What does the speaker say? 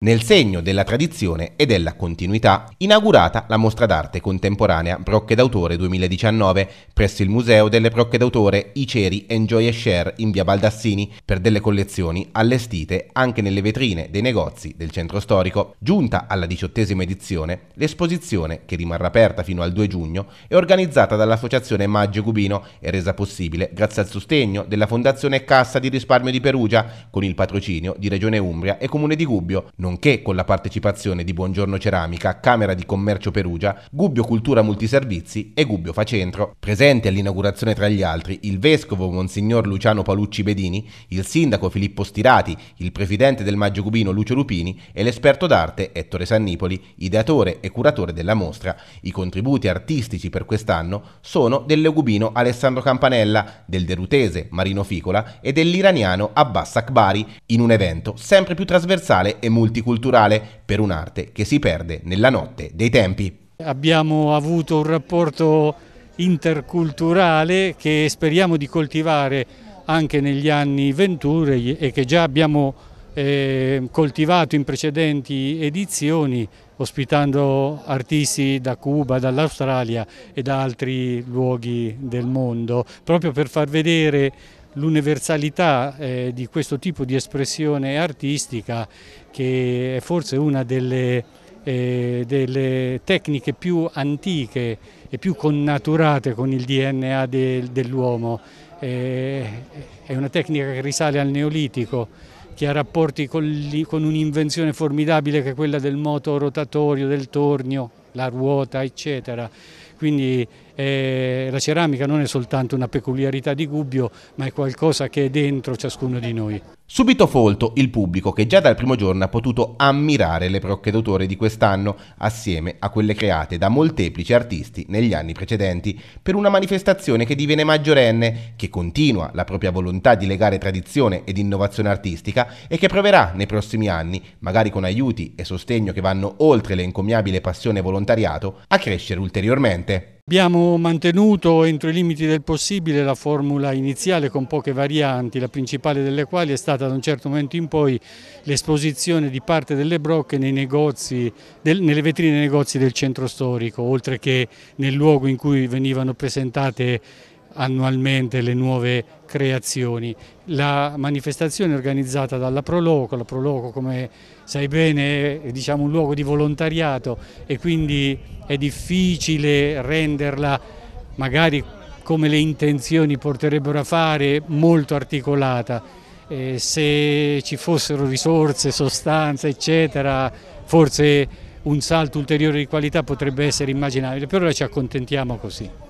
Nel segno della tradizione e della continuità, inaugurata la mostra d'arte contemporanea Brocche d'autore 2019 presso il Museo delle Brocche d'autore Iceri Enjoy e Share in via Baldassini per delle collezioni allestite anche nelle vetrine dei negozi del centro storico. Giunta alla diciottesima edizione, l'esposizione, che rimarrà aperta fino al 2 giugno, è organizzata dall'Associazione Maggio Cubino e resa possibile grazie al sostegno della Fondazione Cassa di Risparmio di Perugia con il patrocinio di Regione Umbria e Comune di Gubbio nonché con la partecipazione di Buongiorno Ceramica, Camera di Commercio Perugia, Gubbio Cultura Multiservizi e Gubbio Facentro. Presenti all'inaugurazione tra gli altri il vescovo Monsignor Luciano Palucci Bedini, il sindaco Filippo Stirati, il presidente del Maggio Cubino Lucio Lupini e l'esperto d'arte Ettore Sannipoli, ideatore e curatore della mostra. I contributi artistici per quest'anno sono dell'eugubino Alessandro Campanella, del derutese Marino Ficola e dell'iraniano Abbas Akbari, in un evento sempre più trasversale e multiculturale multiculturale per un'arte che si perde nella notte dei tempi. Abbiamo avuto un rapporto interculturale che speriamo di coltivare anche negli anni venturi e che già abbiamo eh, coltivato in precedenti edizioni ospitando artisti da Cuba, dall'Australia e da altri luoghi del mondo, proprio per far vedere l'universalità eh, di questo tipo di espressione artistica che è forse una delle, eh, delle tecniche più antiche e più connaturate con il DNA de, dell'uomo. Eh, è una tecnica che risale al Neolitico, che ha rapporti con, con un'invenzione formidabile che è quella del moto rotatorio, del tornio, la ruota, eccetera. Quindi eh, la ceramica non è soltanto una peculiarità di Gubbio, ma è qualcosa che è dentro ciascuno di noi. Subito folto il pubblico che già dal primo giorno ha potuto ammirare le brocche d'autore di quest'anno assieme a quelle create da molteplici artisti negli anni precedenti per una manifestazione che diviene maggiorenne, che continua la propria volontà di legare tradizione ed innovazione artistica e che proverà nei prossimi anni, magari con aiuti e sostegno che vanno oltre l'encomiabile passione volontariato, a crescere ulteriormente. Abbiamo mantenuto entro i limiti del possibile la formula iniziale con poche varianti, la principale delle quali è stata da un certo momento in poi l'esposizione di parte delle brocche negozi, del, nelle vetrine negozi del centro storico, oltre che nel luogo in cui venivano presentate annualmente le nuove creazioni. La manifestazione è organizzata dalla Proloco, la Proloco come sai bene è diciamo, un luogo di volontariato e quindi è difficile renderla magari come le intenzioni porterebbero a fare molto articolata. Eh, se ci fossero risorse, sostanze eccetera forse un salto ulteriore di qualità potrebbe essere immaginabile, per ora ci accontentiamo così.